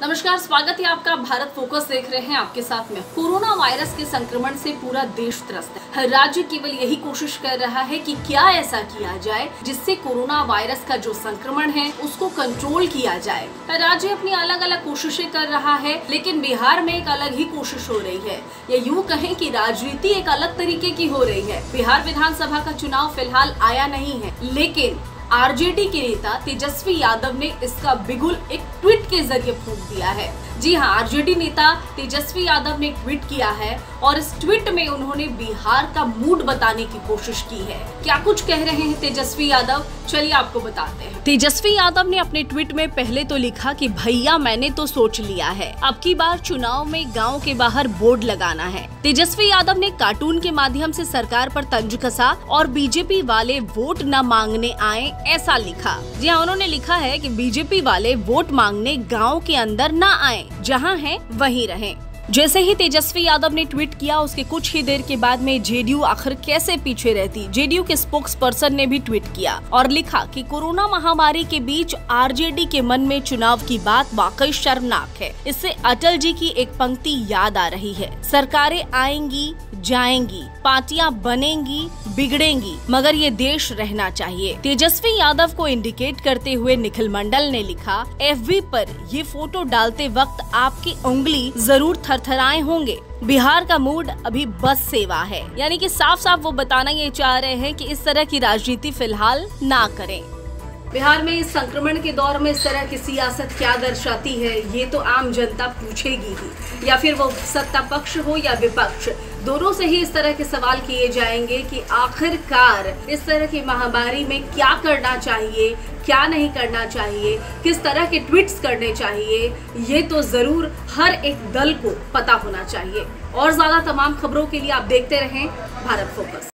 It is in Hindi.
नमस्कार, स्वागत है आपका भारत फोकस देख रहे हैं आपके साथ में। कोरोना वायरस के संक्रमण से पूरा देश त्रस्त है। हर राज्य केवल यही कोशिश कर रहा है कि क्या ऐसा किया जाए जिससे कोरोना वायरस का जो संक्रमण है, उसको कंट्रोल किया जाए। हर राज्य अपनी अलग अलग कोशिशें कर रहा है, लेकिन बिहार में एक अलग ही कोशिश हो रही है। या यूँ कहें की राजनीति एक अलग तरीके की हो रही है। बिहार विधानसभा का चुनाव फ़िलहाल आया नहीं है, लेकिन आरजेडी के नेता तेजस्वी यादव ने इसका बिगुल एक ट्वीट के ज़रिए फूक दिया है। जी हाँ आरजेडी नेता तेजस्वी यादव ने ट्वीट किया है और इस ट्वीट में उन्होंने बिहार का मूड बताने की कोशिश की है। क्या कुछ कह रहे हैं तेजस्वी यादव? चलिए आपको बताते हैं। तेजस्वी यादव ने अपने ट्वीट में पहले तो लिखा कि, भैया, मैंने तो सोच लिया है। अब की बार चुनाव में गाँव के बाहर बोर्ड लगाना है। तेजस्वी यादव ने कार्टून के माध्यम से सरकार पर तंज कसा और बीजेपी वाले वोट न मांगने आए ऐसा लिखा। जी हाँ उन्होंने लिखा है कि बीजेपी वाले वोट मांगने गाँव के अंदर न आए, जहाँ हैं, वहीं रहें। जैसे ही तेजस्वी यादव ने ट्वीट किया, उसके कुछ ही देर के बाद में जेडीयू आखिर कैसे पीछे रहती? जेडीयू के स्पोक्स पर्सन ने भी ट्वीट किया और लिखा कि कोरोना महामारी के बीच आरजेडी के मन में चुनाव की बात वाकई शर्मनाक है। इससे अटल जी की एक पंक्ति याद आ रही है। सरकारें आएँगी, जाएँगी, पार्टियाँ बनेंगी, बिगड़ेंगी, मगर ये देश रहना चाहिए। तेजस्वी यादव को इंडिकेट करते हुए निखिल मंडल ने लिखा एफ़ पर ये फ़ोटो डालते वक्त आपकी उंगली ज़रूर थरथराए होंगे। बिहार का मूड अभी बस सेवा है। यानी कि साफ़ साफ़ वो बताना ये चाह रहे हैं कि इस तरह की राजनीति फ़िलहाल ना करें। बिहार में इस संक्रमण के दौर में इस तरह की सियासत क्या दर्शाती है, ये तो आम जनता पूछेगी ही। या फिर वो सत्ता पक्ष हो या विपक्ष, दोनों से ही इस तरह के सवाल किए जाएँगे कि आखिरकार इस तरह की महामारी में क्या करना चाहिए क्या नहीं करना चाहिए, किस तरह के ट्वीट्स करने चाहिए, ये तो ज़रूर हर एक दल को पता होना चाहिए। और ज़्यादा तमाम खबरों के लिए आप देखते रहें भारत फोकस